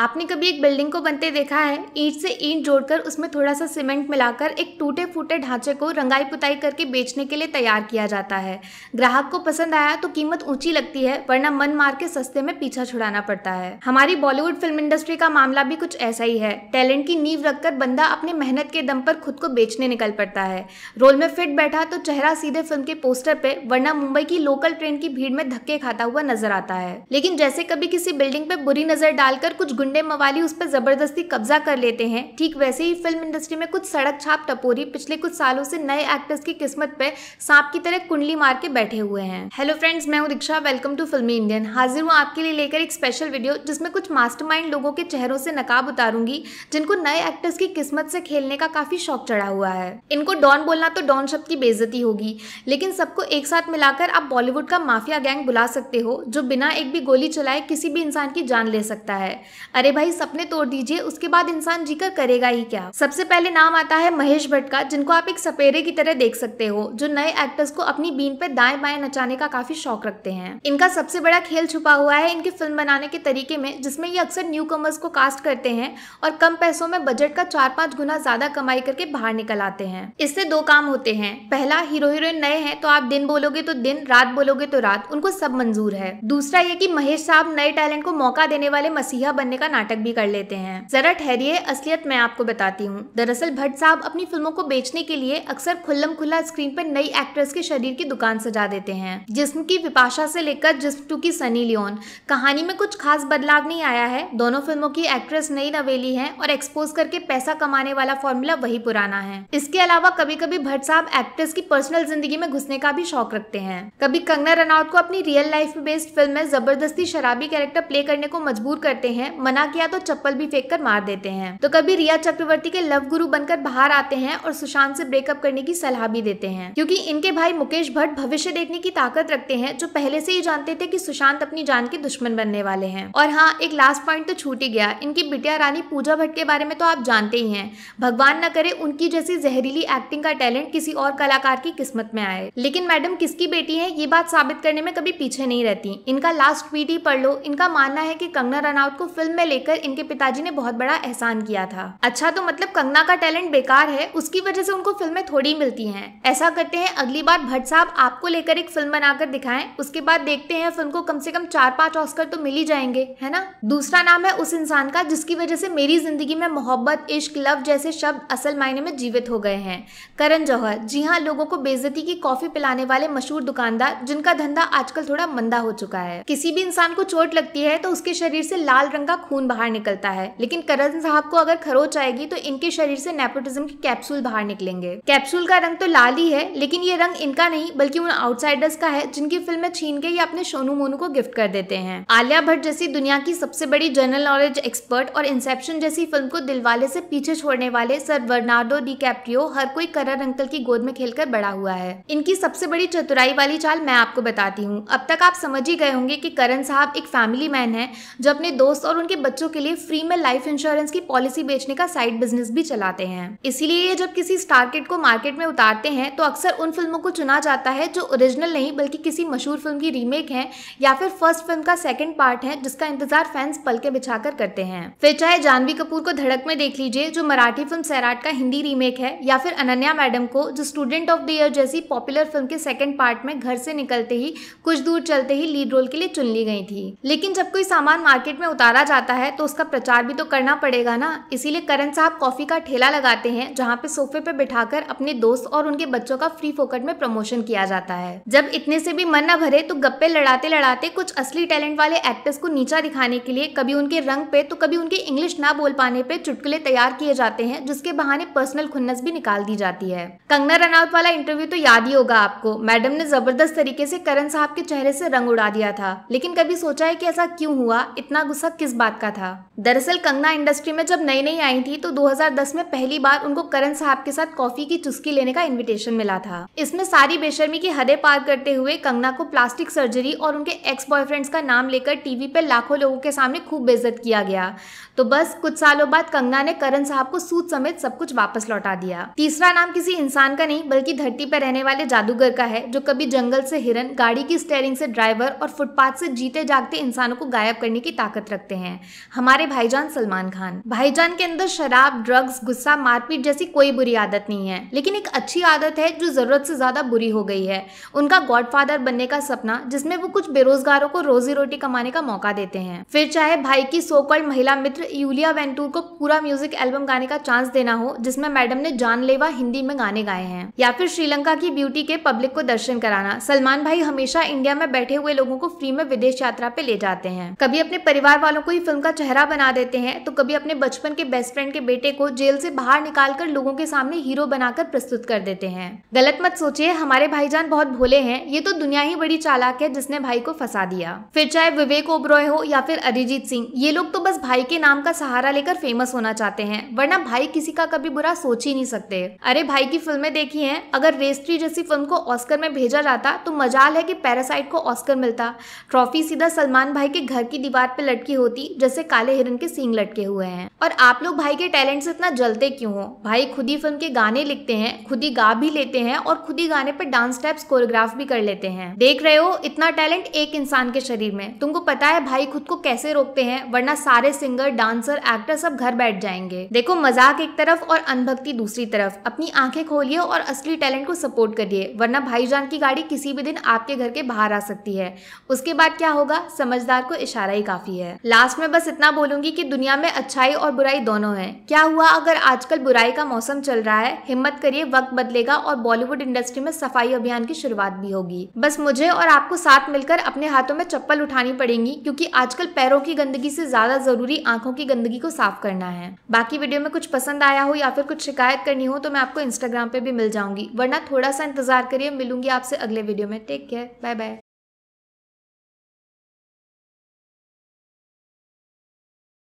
आपने कभी एक बिल्डिंग को बनते देखा है? ईंट से ईंट जोड़कर उसमें थोड़ा सा सीमेंट मिलाकर एक टूटे फूटे ढांचे को रंगाई पुताई करके बेचने के लिए तैयार किया जाता है। ग्राहक को पसंद आया तो कीमत ऊँची लगती है, वरना मन मार के सस्ते में पीछा छुड़ाना पड़ता है। हमारी बॉलीवुड फ़िल्म इंडस्ट्री का मामला भी कुछ ऐसा ही है। टैलेंट की नींव रखकर बंदा अपने मेहनत के दम पर खुद को बेचने निकल पड़ता है। रोल में फिट बैठा तो चेहरा सीधे फ़िल्म के पोस्टर पे, वरना मुंबई की लोकल ट्रेन की भीड़ में धक्के खाता हुआ नज़र आता है। लेकिन जैसे कभी किसी बिल्डिंग पे बुरी नज़र डालकर कुछ मवाली उस पर ज़बरदस्ती कब्जा कर लेते हैं। ठीक वैसे ही फ़िल्म इंडस्ट्री में कुछ सड़क छाप टपोरी पिछले कुछ सालों से नए एक्टर्स की किस्मत पे सांप की तरह कुंडली मार के बैठे हुए हैं। हेलो फ्रेंड्स मैं हूँ Diksha. Welcome to Filmi Indian हाजिर हूँ आपके लिए लेकर एक स्पेशल वीडियो जिसमें कुछ मास्टरमाइंड लोगों के चेहरों से नकाब उतारूँगी, जिनको नए एक्टर्स की किस्मत से खेलने का काफ़ी शौक चढ़ा हुआ है। इनको डॉन बोलना तो डॉन शब्द की बेजती होगी, लेकिन सबको एक साथ मिलाकर आप बॉलीवुड का माफिया गैंग बुला सकते हो, जो बिना एक भी गोली चलाए किसी भी इंसान की जान ले सकता है। अरे भाई, सपने तोड़ दीजिए, उसके बाद इंसान जीकर करेगा ही क्या? सबसे पहले नाम आता है महेश भट्ट का, जिनको आप एक सपेरे की तरह देख सकते हो, जो नए एक्टर्स को अपनी बीन पे दाएँ बाएँ नचाने का काफ़ी शौक रखते हैं। इनका सबसे बड़ा खेल छुपा हुआ है इनकी फ़िल्म बनाने के तरीके में, जिसमें ये अक्सर न्यू कमर्स को कास्ट करते हैं और कम पैसों में बजट का चार पाँच गुना ज़्यादा कमाई करके बाहर निकल आते हैं। इससे दो काम होते हैं। पहला हीरो हीरोइन नए हैं तो आप दिन बोलोगे तो दिन, रात बोलोगे तो रात, उनको सब मंजूर है। दूसरा, ये कि महेश साहब नए टैलेंट को मौका देने वाले मसीहा बनने का नाटक भी कर लेते हैं। जरा ठहरिए, असलियत मैं आपको बताती हूँ। दरअसल भट्ट साहब अपनी फ़िल्मों को बेचने के लिए अक्सर खुल्लम खुल्ला स्क्रीन पर नई एक्ट्रेस के शरीर की दुकान सजा देते हैं। जिस्म की विपाशा से लेकर जिस्म टू की सनी लियोन, कहानी में कुछ खास बदलाव नहीं आया है। दोनों फ़िल्मों की एक्ट्रेस नई नवेली है और एक्सपोज करके पैसा कमाने वाला फॉर्मूला वही पुराना है। इसके अलावा कभी कभी भट्ट साहब एक्ट्रेस की पर्सनल ज़िंदगी में घुसने का भी शौक रखते हैं। कभी कंगना रनौत को अपनी रियल लाइफ बेस्ड फ़िल्म में ज़बरदस्ती शराबी कैरेक्टर प्ले करने को मजबूर करते हैं मना किया तो चप्पल भी फेंक कर मार देते हैं। तो कभी रिया चक्रवर्ती के लव गुरु बनकर बाहर आते हैं और सुशांत से ब्रेकअप करने की सलाह भी देते हैं। क्योंकि इनके भाई मुकेश भट्ट भविष्य देखने की ताकत रखते हैं, जो पहले से ही जानते थे कि सुशांत अपनी जान के दुश्मन बनने वाले हैं। और हाँ एक लास्ट पॉइंट तो छूट ही गया। इनकी बिटिया रानी पूजा भट्ट के बारे में तो आप जानते ही हैं। भगवान न करे उनकी जैसी जहरीली एक्टिंग का टैलेंट किसी और कलाकार की किस्मत में आए। लेकिन मैडम, किसकी बेटी है, ये बात साबित करने में कभी पीछे नहीं रहती। इनका लास्ट ट्वीट ही पढ़ लो। इनका मानना है कि कंगना रनौत को फ़िल्म में लेकर इनके पिताजी ने बहुत बड़ा एहसान किया था। अच्छा तो मतलब कंगना का टैलेंट बेकार है, उसकी वजह से उनको फ़िल्में थोड़ी मिलती हैं। ऐसा करते हैं, अगली बार भट्ट साहब आपको लेकर एक फ़िल्म बनाकर दिखाएँ, उसके बाद देखते हैं फ़िल्म को कम से कम चार पाँच ऑस्कर तो मिल ही जाएँगे, है ना? दूसरा नाम है उस इंसान का, जिसकी वजह से मेरी ज़िंदगी में मोहब्बत, इश्क, लव जैसे शब्द असल मायने में जीवित हो गए हैं। करण जौहर, जी हाँ लोगों को बेजती की कॉफ़ी पिलाने वाले मशहूर दुकानदार, जिनका धंधा आजकल थोड़ा मंदा हो चुका है। किसी भी इंसान को चोट लगती है तो उसके शरीर से लाल रंग का खून बाहर निकलता है। लेकिन करण साहब को अगर खरोच आएगी तो इनके शरीर से नेपोटिज्म की कैप्सूल बाहर निकलेंगे। कैप्सूल का रंग तो लाल ही है, लेकिन ये रंग इनका नहीं, बल्कि उन आउटसाइडर्स का है, जिनकी फ़िल्म छीन के ये अपने सोनू मोनू को गिफ्ट कर देते हैं। आलिया भट्ट जैसी दुनिया की सबसे बड़ी जनरल नॉलेज एक्सपर्ट और इंसेप्शन जैसी फ़िल्म को दिलवाले से पीछे छोड़ने वाले सर वर्नार्डो डी कैप्रियो हर कोई करण अंकल की गोद में खेलकर बड़ा हुआ है। इनकी सबसे बड़ी चतुराई वाली चाल मैं आपको बताती हूँ। अब तक आप समझ ही गए होंगे कि करण साहब एक फैमिली मैन है, जो अपने दोस्त और उनके बच्चों के लिए फ्री में लाइफ इंश्योरेंस की पॉलिसी बेचने का साइड बिज़नेस भी चलाते हैं। इसीलिए जब किसी स्टार किड को मार्केट में उतारते हैं तो अक्सर उन फ़िल्मों को चुना जाता है जो ओरिजिनल नहीं, बल्कि किसी मशहूर फ़िल्म की रीमेक है, या फिर फ़र्स्ट फ़िल्म का सेकंड पार्ट है, जिसका इंतज़ार फैंस पल के बिछाकर करते हैं। फिर चाहे जानवी कपूर को धड़क में देख लीजिए, जो मराठी फ़िल्म सैराट का हिंदी रीमेक है, या फिर अनन्या मैडम को, जो स्टूडेंट ऑफ़ द ईयर जैसी पॉपुलर फ़िल्म के सेकंड पार्ट में घर से निकलते ही, कुछ दूर चलते ही लीड रोल के लिए चुन ली गई थी। लेकिन जब कोई सामान मार्केट में उतारा जाता है तो उसका प्रचार भी तो करना पड़ेगा ना। इसीलिए करण साहब कॉफ़ी का ठेला लगाते हैं, जहाँ पे सोफे पे बिठाकर अपने दोस्त और उनके बच्चों का फ्री फोकट में प्रमोशन किया जाता है। जब इतने से भी मन न भरे तो गप्पे लड़ाते लड़ाते कुछ असली टैलेंट वाले एक्टर्स को नीचा दिखाने के लिए कभी उनके रंग पे तो कभी उनके इंग्लिश ना बोल पाने पे चुटकुले तैयार किए जाते हैं, जिसके बहाने पर्सनल खुन्नस भी निकाल दी जाती है। कंगना रनौत वाला इंटरव्यू तो याद ही होगा आपको। मैडम ने ज़बरदस्त तरीके से करण साहब के चेहरे से रंग उड़ा दिया था, लेकिन कभी सोचा है कि ऐसा क्यों हुआ? इतना गुस्सा किस बात का था। दरअसल कंगना इंडस्ट्री में जब नई नई आई थी तो 2010 में पहली बार उनको करण साहब के साथ कॉफ़ी की चुस्की लेने का इनविटेशन मिला था। इसमें सारी बेशर्मी की हदें पार करते हुए कंगना को प्लास्टिक सर्जरी और उनके एक्स बॉयफ्रेंड्स का नाम लेकर टीवी पर लाखों लोगों के सामने खूब बेइज्जत किया गया। तो बस कुछ सालों बाद कंगना ने करण साहब को सूद समेत सब कुछ वापस लौटा दिया। तीसरा नाम किसी इंसान का नहीं, बल्कि धरती पर रहने वाले जादूगर का है, जो कभी जंगल से हिरन, गाड़ी की स्टेयरिंग से ड्राइवर और फुटपाथ से जीते जागते इंसानों को गायब करने की ताकत रखते हैं। हमारे भाईजान सलमान खान। भाईजान के अंदर शराब ड्रग्स गुस्सा, मारपीट जैसी कोई बुरी आदत नहीं है। लेकिन एक अच्छी आदत है जो ज़रूरत से ज़्यादा बुरी हो गई है। उनका गॉडफादर बनने का सपना, जिसमें वो कुछ बेरोजगारों को रोजी रोटी कमाने का मौका देते हैं। फिर चाहे भाई की सोकॉल्ड महिला मित्र यूलिया वेंटूर को पूरा म्यूज़िक एल्बम गाने का चांस देना हो, जिसमें मैडम ने जानलेवा हिंदी में गाने गाए हैं। या फिर श्रीलंका की ब्यूटी के पब्लिक को दर्शन कराना, सलमान भाई हमेशा इंडिया में बैठे हुए लोगों को फ्री में विदेश यात्रा पे ले जाते हैं। कभी अपने परिवार वालों को ही फ़िल्म का चेहरा बना देते हैं तो कभी अपने बचपन के बेस्ट फ्रेंड के बेटे को जेल से बाहर निकाल कर लोगों के सामने हीरो बनाकर प्रस्तुत कर देते हैं। गलत मत सोचिए, हमारे भाईजान बहुत भोले हैं, ये तो दुनिया ही बड़ी चालाक है जिसने भाई को फंसा दिया। फिर चाहे विवेक ओब्रॉय हो या फिर अरिजीत सिंह, ये लोग तो बस भाई के नाम का सहारा लेकर फ़ेमस होना चाहते हैं, वरना भाई किसी का कभी बुरा सोच ही नहीं सकते। अरे भाई की फ़िल्में देखी हैं, अगर रेस्ट्री जैसी फ़िल्म को ऑस्कर में भेजा जाता तो मजाल है कि पैरासाइट को ऑस्कर मिलता। ट्रॉफी सीधा सलमान भाई के घर की दीवार पे लटकी होती जैसे काले हिरन के सींग लटके हुए हैं। और आप लोग भाई के टैलेंट से इतना जलते क्यों हो? भाई खुद ही फ़िल्म के गाने लिखते हैं, खुद ही गा भी लेते हैं और खुद ही गाने पर डांस स्टेप्स कोरियोग्राफ भी कर लेते हैं। देख रहे हो, इतना टैलेंट एक इंसान के शरीर में। तुमको पता है भाई खुद को कैसे रोकते हैं, वरना सारे सिंगर, डांसर, एक्टर सब घर बैठ जाएँगे। देखो मज़ाक एक तरफ़ और अनभक्ति दूसरी तरफ़। अपनी आँखें खोलिए और असली टैलेंट को सपोर्ट करिए, वरना भाईजान की गाड़ी किसी भी दिन आपके घर के बाहर आ सकती है। उसके बाद क्या होगा? समझदार को इशारा ही काफ़ी है। लास्ट में बस इतना बोलूँगी कि दुनिया में अच्छाई और बुराई दोनों है। क्या हुआ अगर आजकल बुराई का मौसम चल रहा है? हिम्मत करिए, वक्त बदलेगा और बॉलीवुड इंडस्ट्री में सफ़ाई अभियान की शुरुआत भी होगी। बस मुझे और आपको साथ मिलकर अपने हाथों में चप्पल उठानी पड़ेगी, क्योंकि आजकल पैरों की गंदगी से ज़्यादा ज़रूरी आँखों की गंदगी को साफ़ करना है। बाकी वीडियो में कुछ पसंद आया हो या फिर कुछ शिकायत करनी हो तो मैं आपको इंस्टाग्राम पे भी मिल जाऊँगी। वरना थोड़ा सा इंतज़ार करिए, मिलूँगी आपसे अगले वीडियो में। Take care bye bye